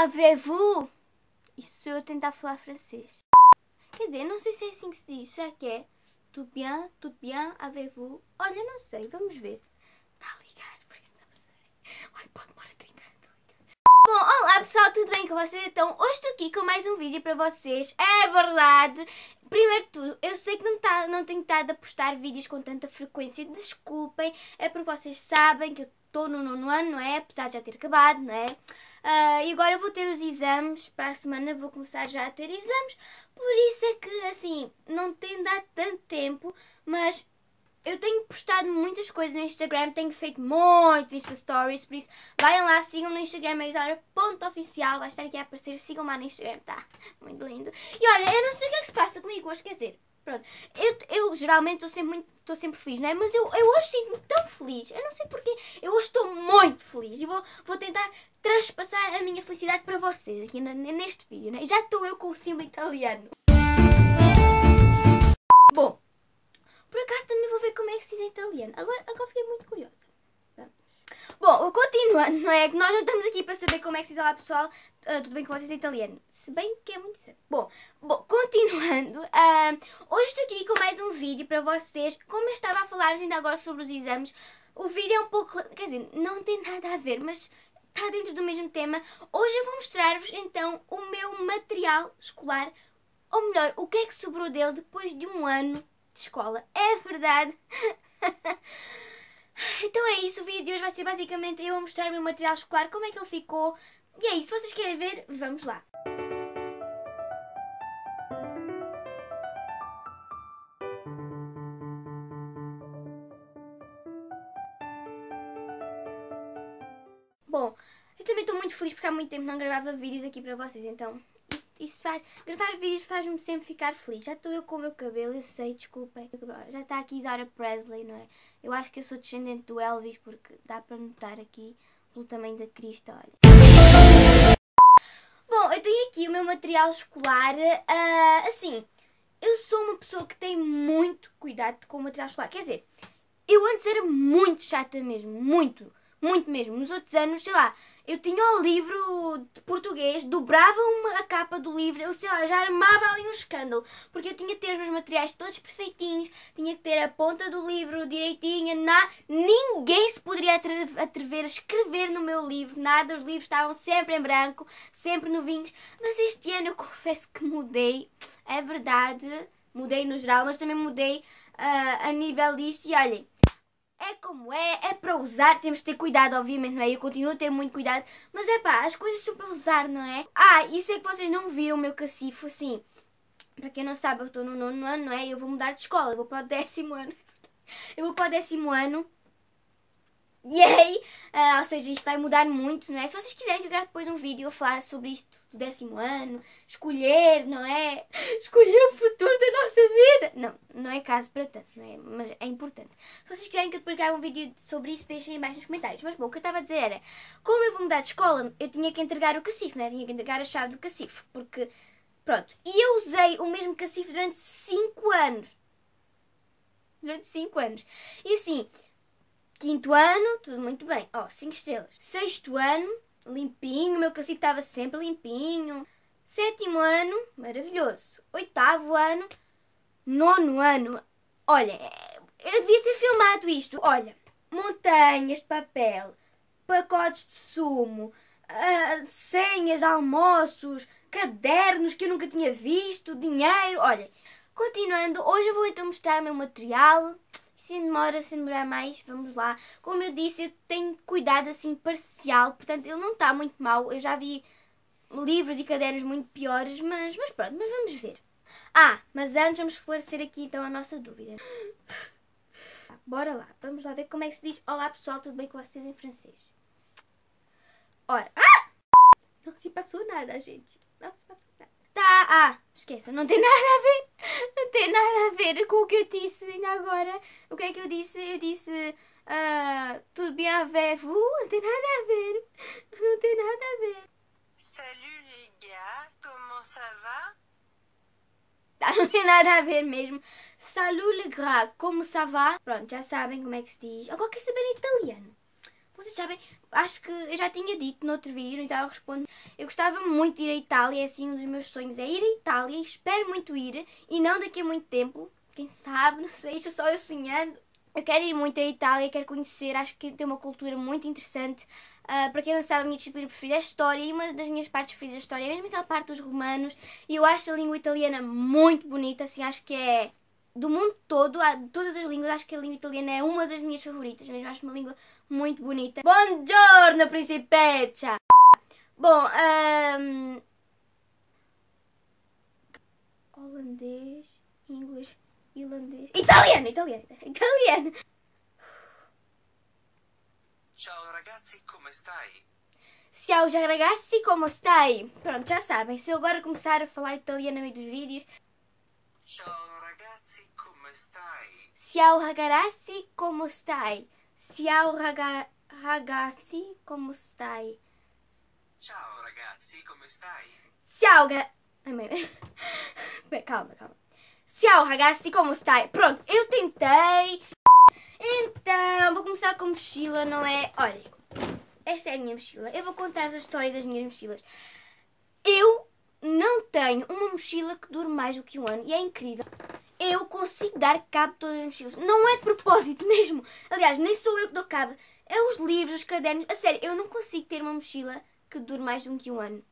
avez-vous? Isto sou eu tentar falar francês. Quer dizer, não sei se é assim que se diz. Será que é? Tout bien, tout bien, avez-vous? Olha, não sei, vamos ver. Está a ligar, por isso não sei. Ai, pode demorar 30 anos. Bom, olá pessoal, tudo bem com vocês? Então, hoje estou aqui com mais um vídeo para vocês. É verdade. Primeiro de tudo, eu sei que não, tá, não tenho estado a postar vídeos com tanta frequência. Desculpem, é porque vocês sabem que eu estou no nono ano, não é? Apesar de já ter acabado, não é? Uh, e agora vou ter os exames, para a semana vou começar já a ter exames, por isso é que, assim, não tem dado tanto tempo, mas eu tenho postado muitas coisas no Instagram, tenho feito muitos Insta Stories, por isso vayam lá, sigam no Instagram, isaura.oficial, vai estar aqui a aparecer, sigam lá no Instagram, tá? Muito lindo. E olha, eu não sei o que é que se passa comigo hoje, quer dizer, Pronto. Eu, eu geralmente estou sempre, muito, estou sempre feliz, não é? Mas eu, eu hoje sinto-me tão feliz. Eu não sei porquê. Eu hoje estou muito feliz. E vou, vou tentar transpassar a minha felicidade para vocês aqui neste vídeo, né? Já estou eu com o símbolo italiano. Por acaso também vou ver como é que se diz em italiano. Agora, agora fiquei muito curiosa. Bom, continuando, não é? Que nós não estamos aqui para saber como é que se diz lá, pessoal. Uh, tudo bem com vocês em italiano. Se bem que é muito certo. Bom, bom continuando. Uh, hoje estou aqui com mais um vídeo para vocês. Como eu estava a falar ainda agora sobre os exames, o vídeo é um pouco... Quer dizer, não tem nada a ver, mas está dentro do mesmo tema. Hoje eu vou mostrar-vos, então, o meu material escolar. Ou melhor, o que é que sobrou dele depois de um ano de escola. É verdade. Então é isso, o vídeo de hoje vai ser basicamente eu a mostrar o meu material escolar, como é que ele ficou. E é isso, se vocês querem ver, vamos lá. Bom, eu também estou muito feliz porque há muito tempo não gravava vídeos aqui para vocês, então isso faz. Gravar vídeos faz-me sempre ficar feliz. Já estou eu com o meu cabelo, eu sei, desculpem. Já está aqui Zara Presley, não é? Eu acho que eu sou descendente do Elvis porque dá para notar aqui pelo tamanho da crista, olha. Bom, eu tenho aqui o meu material escolar. Uh, assim, eu sou uma pessoa que tem muito cuidado com o material escolar. Quer dizer, eu antes era muito chata mesmo, muito muito mesmo. Nos outros anos, sei lá, eu tinha o livro de português, dobrava uma, a capa do livro, eu sei lá, já armava ali um escândalo, porque eu tinha que ter os meus materiais todos perfeitinhos, tinha que ter a ponta do livro direitinha, na, ninguém se poderia atrever a escrever no meu livro, nada, os livros estavam sempre em branco, sempre novinhos, mas este ano eu confesso que mudei, é verdade, mudei no geral, mas também mudei uh, a nível disto e olhem, é como é, é para usar, temos que ter cuidado, obviamente, não é? Eu continuo a ter muito cuidado, mas é pá, as coisas são para usar, não é? Ah, isso é que vocês não viram o meu cacifo, assim. Para quem não sabe, eu estou no nono ano, não é? Eu vou mudar de escola, eu vou para o décimo ano. Eu vou para o décimo ano Yay! Uh, ou seja, isto vai mudar muito, não é? Se vocês quiserem que eu grave depois um vídeo a falar sobre isto do décimo ano, escolher, não é? Escolher o futuro da nossa vida! Não, não é caso para tanto, não é? Mas é importante. Se vocês quiserem que eu depois grave um vídeo sobre isso, deixem aí embaixo nos comentários. Mas bom, o que eu estava a dizer era, como eu vou mudar de escola, eu tinha que entregar o cacifo, não é? Eu tinha que entregar a chave do cacifo, porque, pronto. E eu usei o mesmo cacifo durante 5 anos. Durante 5 anos. E assim Quinto ano, tudo muito bem. Ó, oh, 5 estrelas. Sexto ano, limpinho, meu cacifo estava sempre limpinho. Sétimo ano, maravilhoso. Oitavo ano, nono ano. Olha, eu devia ter filmado isto. Olha, montanhas de papel, pacotes de sumo, uh, senhas, almoços, cadernos que eu nunca tinha visto, dinheiro. Olha, continuando, hoje eu vou então mostrar o meu material. Se demora, se demorar mais, vamos lá. Como eu disse, eu tenho cuidado assim parcial, portanto ele não está muito mal. Eu já vi livros e cadernos muito piores, mas, mas pronto, mas vamos ver. Ah, mas antes vamos esclarecer aqui então a nossa dúvida. Bora lá, vamos lá ver como é que se diz Olá pessoal, tudo bem com vocês em francês? Ora, ah! Não se passou nada, gente. Não se passou nada. Tá, ah, esqueça, não tem nada a ver, não tem nada a ver com o que eu disse ainda agora. O que é que eu disse? Eu disse, uh, tudo bem avec vous? Não tem nada a ver, não tem nada a ver. Salut les gars, comment ça va? Tá, não tem nada a ver mesmo. Salut les gars, como ça va? Pronto, já sabem como é que se diz. Agora quer saber em italiano. Vocês sabem, acho que eu já tinha dito no outro vídeo, então eu respondo. Eu gostava muito de ir à Itália, é assim um dos meus sonhos é ir à Itália, espero muito ir, e não daqui a muito tempo. Quem sabe, não sei, isto é só eu sonhando. Eu quero ir muito à Itália, quero conhecer, acho que tem uma cultura muito interessante. Uh, para quem não sabe, a minha disciplina preferida é a História e uma das minhas partes preferidas da História é mesmo aquela parte dos romanos. E eu acho a língua italiana muito bonita, assim, acho que é do mundo todo, de todas as línguas, acho que a língua italiana é uma das minhas favoritas, mesmo acho uma língua muito bonita. Buongiorno, principessa! Bom, um... holandês, inglês, irlandês, italiano, italiano, italiano. Ciao ragazzi, come stai? Ciao ragazzi, como stai? Pronto, já sabem, se eu agora começar a falar italiano no meio dos vídeos... Ciao ragazzi, come stai? Ciao ragazzi, como stai? Ciao raga... ragazzi, como stai? Ciao ragazzi, come stai? Ciao ga... Bem, calma, calma. Ciao ragazzi, como stai? Pronto, eu tentei. Então, vou começar com mochila, não é? Olha, esta é a minha mochila. Eu vou contar a história das minhas mochilas. Eu não tenho uma mochila que dure mais do que um ano e é incrível. Eu consigo dar cabo de todas as mochilas. Não é de propósito mesmo. Aliás, nem sou eu que dou cabo. É os livros, os cadernos. A sério, eu não consigo ter uma mochila que dure mais do que um ano.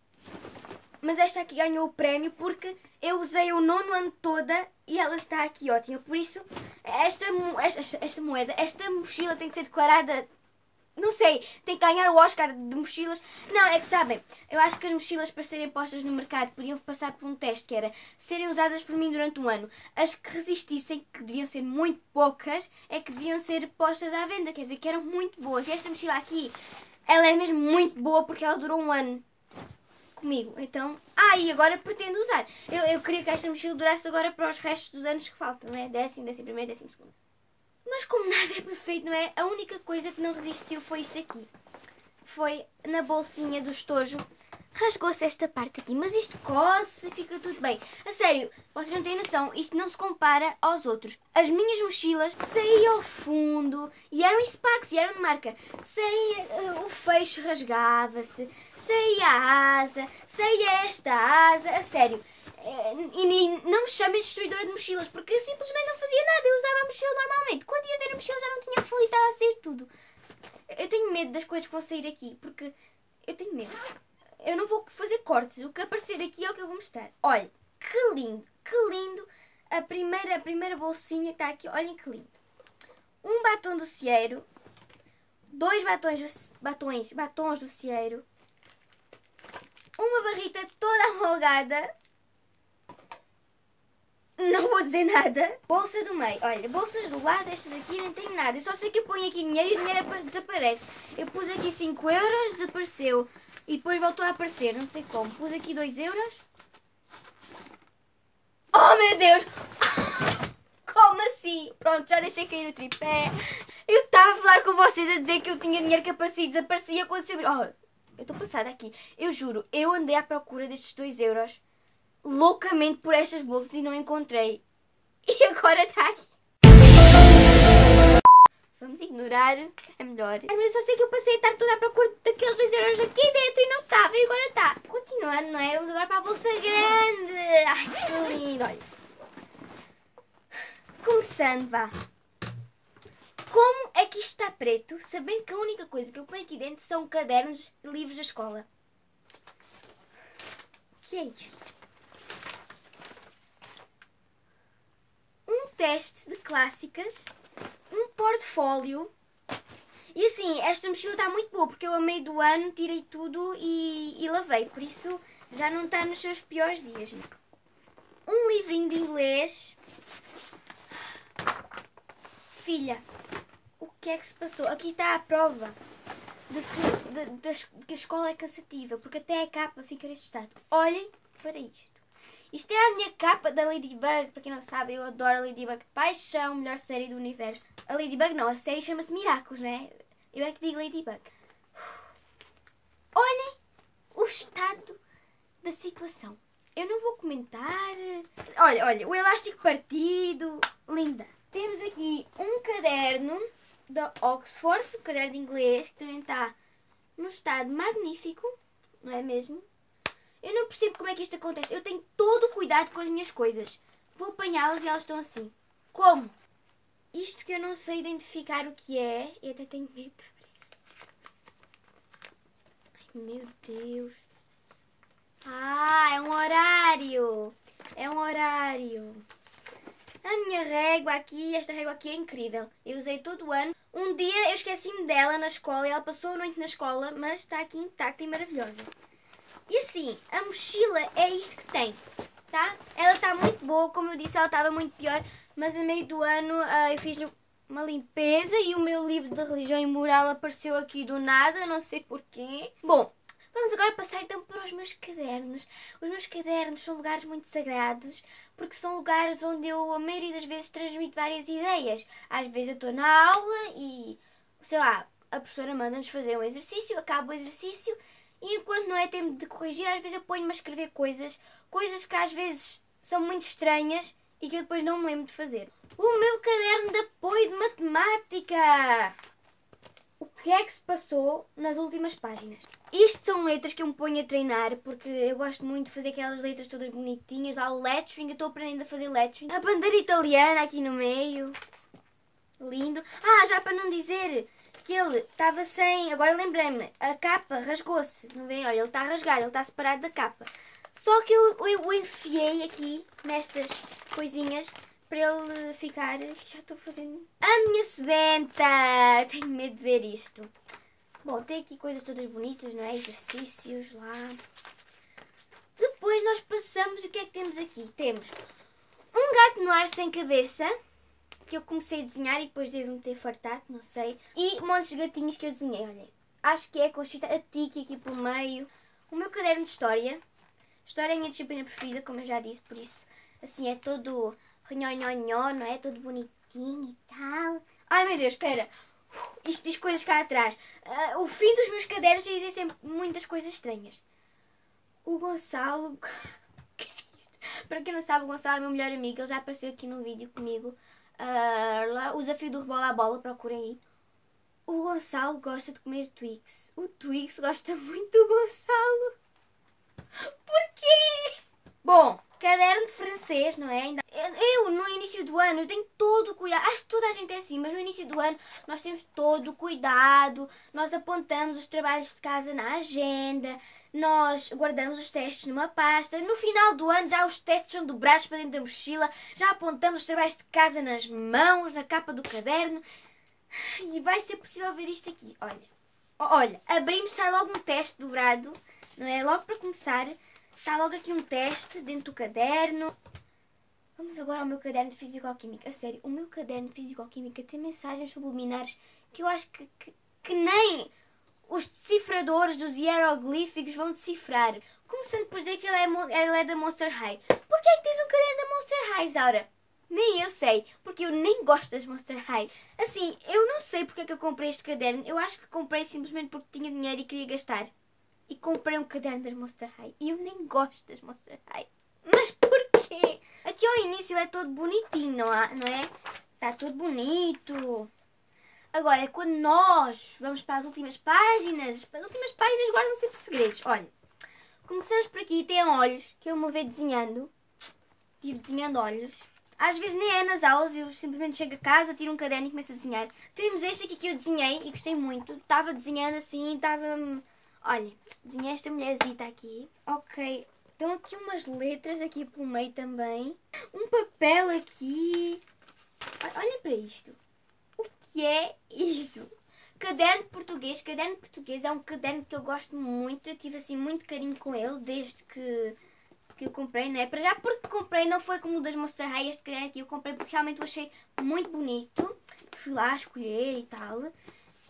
Mas esta aqui ganhou o prémio porque eu usei o nono ano toda e ela está aqui ótima. Por isso, esta, esta, esta moeda, esta mochila tem que ser declarada não sei, tem que ganhar o Oscar de mochilas. Não, é que sabem, eu acho que as mochilas para serem postas no mercado podiam passar por um teste que era serem usadas por mim durante um ano. As que resistissem, que deviam ser muito poucas, é que deviam ser postas à venda, quer dizer, que eram muito boas. E esta mochila aqui, ela é mesmo muito boa porque ela durou um ano comigo. Então, ah, e agora pretendo usar. Eu, eu queria que esta mochila durasse agora para os restos dos anos que faltam, não é? Décimo, décimo primeiro, décimo segundo. Mas como nada é perfeito, não é? A única coisa que não resistiu foi isto aqui. Foi na bolsinha do estojo rasgou-se esta parte aqui, mas isto coce, fica tudo bem. A sério, vocês não têm noção, isto não se compara aos outros. As minhas mochilas saíam ao fundo e eram Spax e eram de marca. Saía, uh, o fecho rasgava-se, saía a asa, saía esta asa, a sério. Eh, e não me chamem destruidora de mochilas, porque eu simplesmente não fazia nada, eu usava a mochila normalmente. Quando ia ver a mochila já não tinha full e estava a sair tudo. Eu tenho medo das coisas que vão sair aqui, porque eu tenho medo eu não vou fazer cortes. O que aparecer aqui é o que eu vou mostrar. Olhem, que lindo, que lindo. A primeira, a primeira bolsinha que está aqui. Olhem que lindo. Um batom do Cieiro. Dois batons, batons, batons do Cieiro. Uma barrita toda amolgada. Não vou dizer nada. Bolsa do meio. Olha, bolsas do lado, estas aqui não tem nada. Eu só sei que eu ponho aqui dinheiro e o dinheiro desaparece. Eu pus aqui 5 euros, desapareceu. E depois voltou a aparecer, não sei como. Pus aqui 2 euros. Oh meu Deus! Como assim? Pronto, já deixei cair o tripé. Eu estava a falar com vocês a dizer que eu tinha dinheiro que aparecia e desaparecia quando se abriu. Oh, eu estou passada aqui. Eu juro, eu andei à procura destes 2 euros loucamente por estas bolsas e não encontrei. E agora está aqui. Vamos ignorar, é melhor. Mas eu só sei que eu passei a estar toda à procura daqueles 2 euros aqui dentro e não estava, e agora está. Continuando, não é? Vamos agora para a bolsa grande. Ai, que lindo, olha. Começando, vá. Como é que isto está preto, sabendo que a única coisa que eu ponho aqui dentro são cadernos e livros da escola? O que é isto? Um teste de clássicas um portfólio. E assim, esta mochila está muito boa, porque eu a meio do ano tirei tudo e, e lavei, por isso já não está nos seus piores dias. Um livrinho de inglês. Filha, o que é que se passou? Aqui está a prova de que, de, de, de que a escola é cansativa, porque até a capa fica neste estado. Olhem para isto. Isto é a minha capa da Ladybug. Para quem não sabe, eu adoro a Ladybug. Paixão, melhor série do universo. A Ladybug não, a série chama-se Miraculous, não é? Eu é que digo Ladybug. Olhem o estado da situação. Eu não vou comentar. Olha, olha, o elástico partido. Linda. Temos aqui um caderno da Oxford, um caderno de inglês, que também está num estado magnífico, não é mesmo? Eu não percebo como é que isto acontece. Eu tenho todo o cuidado com as minhas coisas. Vou apanhá-las e elas estão assim. Como? Isto que eu não sei identificar o que é, e até tenho medo de abrir. Ai, meu Deus. Ah, é um horário. É um horário. A minha régua aqui, esta régua aqui é incrível. Eu usei todo o ano. Um dia eu esqueci-me dela na escola e ela passou a noite na escola, mas está aqui intacta e maravilhosa. E assim, a mochila é isto que tem, tá? Ela está muito boa, como eu disse, ela estava muito pior, mas a meio do ano uh, eu fiz-lhe uma limpeza e o meu livro de religião e moral apareceu aqui do nada, não sei porquê. Bom, Vamos agora passar então para os meus cadernos. Os meus cadernos são lugares muito sagrados porque são lugares onde eu, a maioria das vezes, transmito várias ideias. Às vezes eu estou na aula e, sei lá, a professora manda-nos fazer um exercício, acaba o exercício e enquanto não é tempo de corrigir, às vezes eu ponho-me a escrever coisas, coisas que às vezes são muito estranhas e que eu depois não me lembro de fazer. O meu caderno de apoio de matemática! o que é que se passou nas últimas páginas. Isto são letras que eu me ponho a treinar porque eu gosto muito de fazer aquelas letras todas bonitinhas. Lá o lettering, eu estou aprendendo a fazer lettering. A bandeira italiana aqui no meio. Lindo. Ah, já para não dizer que ele estava sem... Agora lembrei-me. A capa rasgou-se. Não vem? Olha, ele está rasgado. Ele está separado da capa. Só que eu, eu o enfiei aqui nestas coisinhas para ele ficar. Já estou fazendo. A minha sebenta! Tenho medo de ver isto. Bom, tem aqui coisas todas bonitas, não é? Exercícios lá. Depois nós passamos. O que é que temos aqui? Temos um gato no ar sem cabeça. Que eu comecei a desenhar e depois devo-me ter fartado, não sei. E montes de gatinhos que eu desenhei, olhem. Acho que é a Conchita, a Tiki aqui pelo meio. O meu caderno de história. História é a minha disciplina preferida, como eu já disse, por isso, assim, é todo nhonhonhó, não é? Todo bonitinho e tal. Ai meu Deus, espera. Isto diz coisas cá atrás. Uh, o fim dos meus cadernos dizem sempre muitas coisas estranhas. O Gonçalo. é? Para quem não sabe, o Gonçalo é meu melhor amigo. Ele já apareceu aqui no vídeo comigo. Uh, lá, o desafio do rebola à bola, procurem aí. O Gonçalo gosta de comer Twix. O Twix gosta muito do Gonçalo. Porquê? Bom, caderno de francês, não é? Eu, no início do ano, tenho todo o cuidado. Acho que toda a gente é assim, mas no início do ano nós temos todo o cuidado. Nós apontamos os trabalhos de casa na agenda. Nós guardamos os testes numa pasta. No final do ano já os testes são dobrados para dentro da mochila. Já apontamos os trabalhos de casa nas mãos, na capa do caderno. E vai ser possível ver isto aqui. Olha, olha, abrimos, sai logo um teste dobrado. Não é? Logo para começar. Está logo aqui um teste dentro do caderno. Vamos agora ao meu caderno de Físico-Química. A sério, o meu caderno de Físico-Química tem mensagens subliminares que eu acho que, que, que, nem os decifradores dos hieroglíficos vão decifrar. Começando por dizer que ele é, ele é da Monster High. Porquê é que tens um caderno da Monster High, Zaura? Nem eu sei, porque eu nem gosto das Monster High. Assim, eu não sei porque é que eu comprei este caderno. Eu acho que comprei simplesmente porque tinha dinheiro e queria gastar e comprei um caderno das Monster High. E eu nem gosto das Monster High. Mas porquê? Aqui ao início ele é todo bonitinho, não, não é? Está tudo bonito. Agora, é quando nós vamos para as últimas páginas. As últimas páginas guardam sempre segredos. Olha, começamos por aqui. Tem olhos, que eu me vejo desenhando. Estive desenhando olhos. Às vezes nem é nas aulas, eu simplesmente chego a casa, tiro um caderno e começo a desenhar. Temos este aqui que eu desenhei e gostei muito. Estava desenhando assim, estava Olha, desenhei esta mulherzita aqui. Ok, estão aqui umas letras aqui pelo meio também. Um papel aqui. Olha para isto. O que é isto? Caderno de português. Caderno de português é um caderno que eu gosto muito. Eu tive assim muito carinho com ele desde que, que eu comprei, não é? Para já porque comprei, não foi como o das Monster High, este caderno aqui eu comprei porque realmente eu achei muito bonito. Fui lá escolher e tal.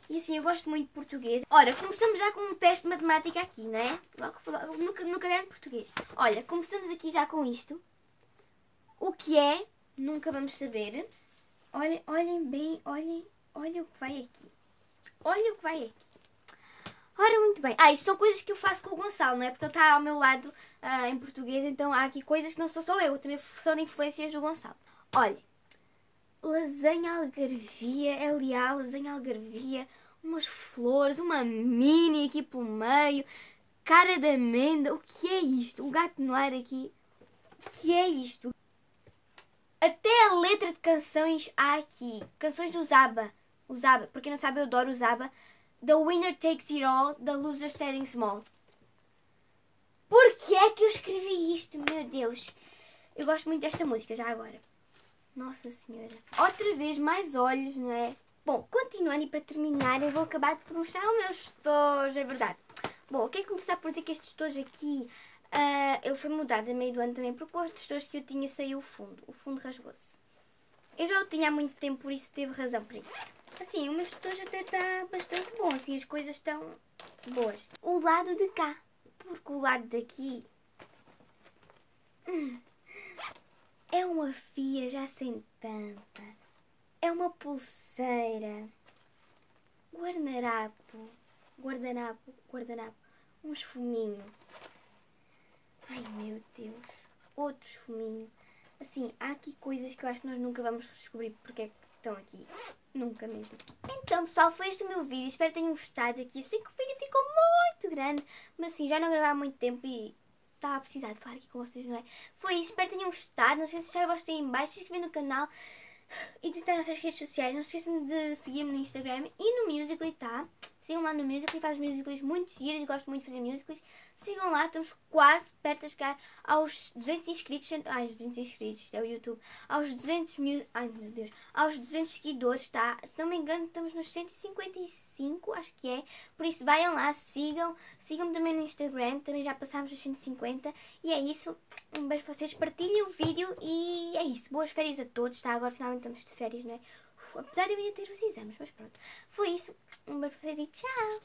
E assim, eu gosto muito de português. Ora, começamos já com um teste de matemática aqui, não é? Logo, logo no, no caderno de português. Olha, começamos aqui já com isto. O que é? Nunca vamos saber. Olhem, olhem bem, olhem, olhem o que vai aqui. Olhem o que vai aqui. Ora, muito bem. Ah, isto são coisas que eu faço com o Gonçalo, não é? Porque ele está ao meu lado uh, em português, então há aqui coisas que não sou só eu, também são de influências do Gonçalo. Olhem, lasanha algarvia, é leal, lasanha algarvia, umas flores, uma mini aqui pelo meio, cara de amêndoa. O que é isto? O gato no ar aqui. O que é isto? Até a letra de canções há aqui. Canções do Zaba. O Zaba, para quem não sabe, eu adoro o Zaba. The winner takes it all, the loser standing small. Por que é que eu escrevi isto, meu Deus? Eu gosto muito desta música, já agora. Nossa Senhora. Outra vez mais olhos, não é? Bom, continuando e para terminar, eu vou acabar por mostrar o meu estojo, é verdade. Bom, eu quero começar por dizer que este estojo aqui, uh, ele foi mudado a meio do ano também, porque os estojos que eu tinha saiu o fundo. O fundo rasgou-se. Eu já o tinha há muito tempo, por isso teve razão para isso. Assim, o meu estojo até está bastante bom, assim, as coisas estão boas. O lado de cá, porque o lado daqui... Hum, é uma fia já sem tampa. É uma pulseira. Guardanapo. Guardanapo, guardanapo. Um esfuminho. Ai meu Deus. Outro esfuminho. Assim, há aqui coisas que eu acho que nós nunca vamos descobrir porque é que estão aqui. Nunca mesmo. Então, pessoal, foi este o meu vídeo. Espero que tenham gostado aqui. Eu sei que o vídeo ficou muito grande, mas assim, já não gravava há muito tempo e estava a precisar de falar aqui com vocês, não é? Foi isso, espero tenham gostado. Não esqueçam de deixar o vosso aí em baixo, se inscrever no canal e de as nossas redes sociais. Não se esqueçam de seguir-me no Instagram e no Musical.ly, tá? Sigam lá no Musical.ly, faz musicals muito giros, gosto muito de fazer musicals. Sigam lá, estamos quase perto de chegar aos 200 inscritos. Ai, 200 inscritos, isto é o YouTube. Aos 200 mil. Ai, meu Deus. Aos 200 seguidores, tá? Se não me engano, estamos nos 155, acho que é. Por isso, vayam lá, sigam. Sigam também no Instagram, também já passámos os 150. E é isso. Um beijo para vocês. Partilhem o vídeo e é isso. Boas férias a todos, tá? Agora finalmente estamos de férias, não é? Apesar de eu ia ter os exames, mas pronto. Foi isso. Um beijo para vocês e tchau!